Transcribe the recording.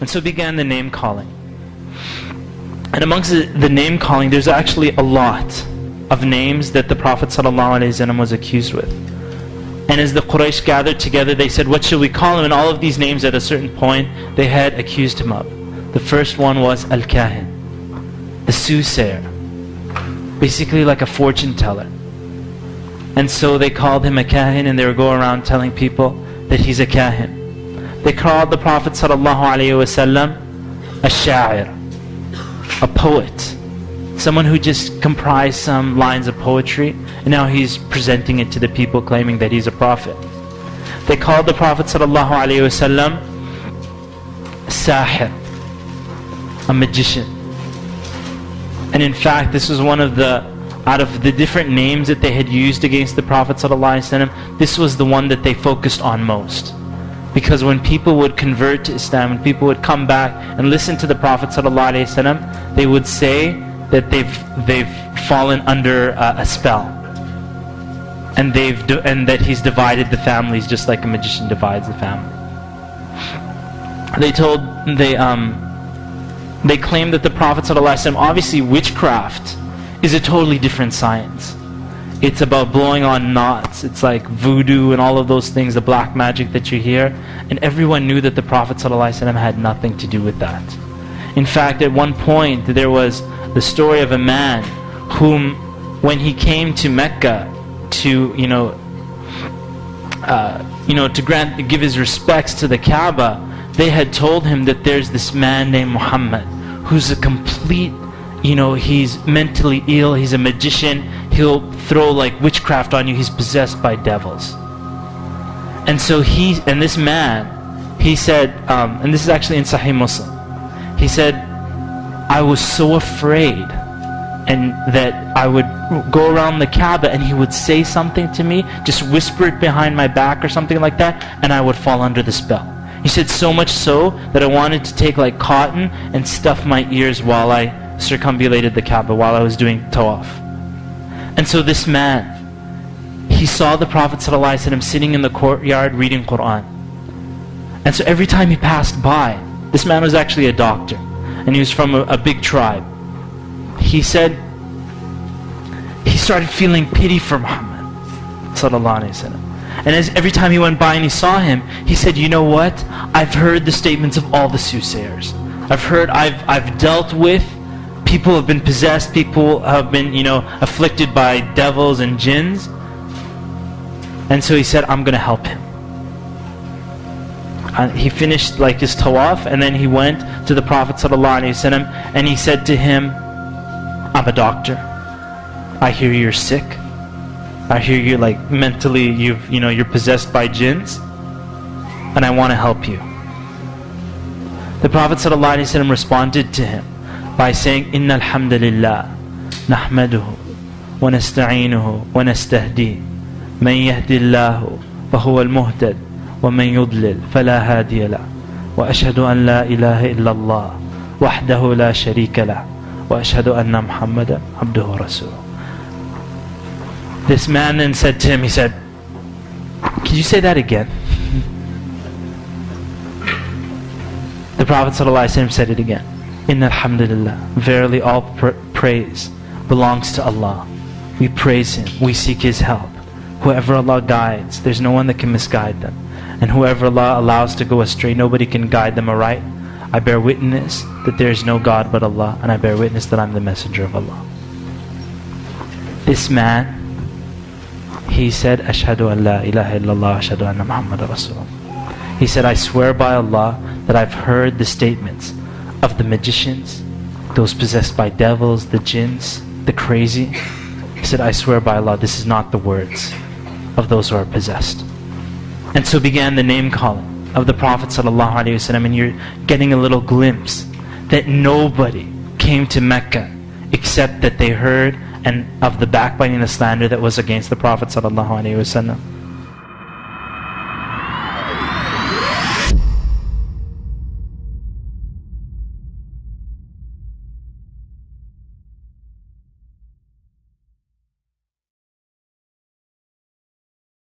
And so began the name calling. And amongst the name calling, there's actually a lot of names that the Prophet ﷺ was accused with. And as the Quraysh gathered together, they said, what should we call him? And all of these names at a certain point, they had accused him of. The first one was Al-Kahin, the soothsayer. Basically like a fortune teller. And so they called him a Kahin and they would go around telling people that he's a Kahin. They called the Prophet ﷺ a Sha'ir, a poet someone who just comprised some lines of poetry, and now he's presenting it to the people claiming that he's a prophet. They called the Prophet ﷺ Sahir, a magician. And in fact, this was one of the, out of the different names that they had used against the Prophet ﷺ, this was the one that they focused on most. Because when people would convert to Islam, when people would come back and listen to the Prophet ﷺ, they would say, that they've they've fallen under uh, a spell. And they've and that he's divided the families just like a magician divides the family. They told they um they claim that the prophet ﷺ obviously witchcraft is a totally different science it's about blowing on knots. It's like voodoo and all of those things the black magic that you hear. And everyone knew that the prophet ﷺ had nothing to do with that. In fact at one point there was the story of a man whom when he came to Mecca to you know uh, you know to grant give his respects to the Kaaba they had told him that there's this man named Muhammad who's a complete you know he's mentally ill he's a magician he'll throw like witchcraft on you he's possessed by devils and so he and this man he said um, and this is actually in Sahih Muslim he said I was so afraid and that I would go around the Kaaba and he would say something to me, just whisper it behind my back or something like that, and I would fall under the spell. He said so much so that I wanted to take like cotton and stuff my ears while I circumambulated the Kaaba, while I was doing tawaf. And so this man, he saw the Prophet ﷺ sitting in the courtyard reading Quran. And so every time he passed by, this man was actually a doctor and he was from a, a big tribe. He said he started feeling pity for Muhammad and as every time he went by and he saw him, he said, you know what? I've heard the statements of all the soothsayers. I've heard, I've, I've dealt with, people have been possessed, people have been, you know, afflicted by devils and jinns. And so he said, I'm going to help him. And he finished like his tawaf and then he went to the Prophet Sallallahu Alaihi ﷺ and he said to him, I'm a doctor. I hear you're sick. I hear you're like mentally you've you know you're possessed by jinns and I want to help you. The Prophet ﷺ responded to him by saying إن الحمد لله نحمده ونستعينه ونستهديه من يهدي الله فهو المهتد ومن يضلل فلا هادي له وأشهد أن لا إله إلا الله وحده لا شريك له وأشهد أن محمدا عبده ورسوله This man then said to him, he said, Can you say that again? The Prophet ﷺ said it again. Inna alhamdulillah. Verily all praise belongs to Allah. We praise Him. We seek His help. Whoever Allah guides, there's no one that can misguide them. And whoever Allah allows to go astray, nobody can guide them aright. I bear witness that there is no God but Allah, and I bear witness that I'm the messenger of Allah. This man, he said, Ashhadu an la ilaha illallah, ashhadu anna Muhammad Rasulullah. He said, I swear by Allah that I've heard the statements of the magicians, those possessed by devils, the jinns, the crazy. He said, I swear by Allah, this is not the words of those who are possessed. And so began the name calling of the Prophet ﷺ and you're getting a little glimpse that nobody came to Mecca except that they heard and of the backbiting and the slander that was against the Prophet ﷺ.